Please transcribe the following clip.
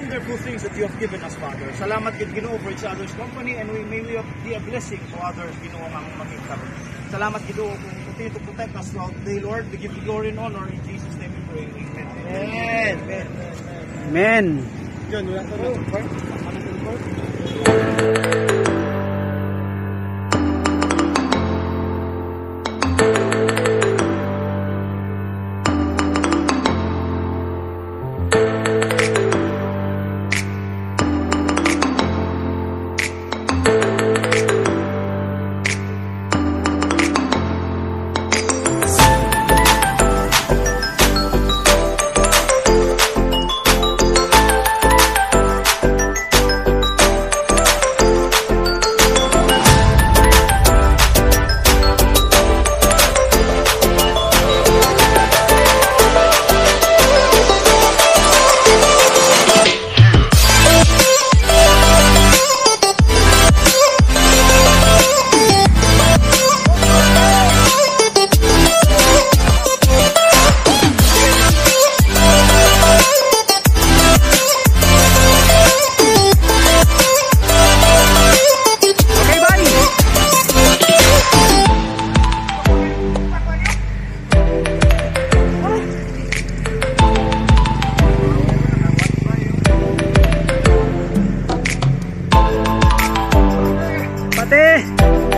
wonderful things that you have given us, Father. Salamat kid Ginoo for each other's company and we may we be a blessing to others, Ginoo ang maging karon. Salamat Ginoo kung continue to protect us throughout the day, Lord. We give you glory and honor in Jesus' name we pray. Amen. Amen. Amen. Amen. John, wala ka na. Okay, Yeah.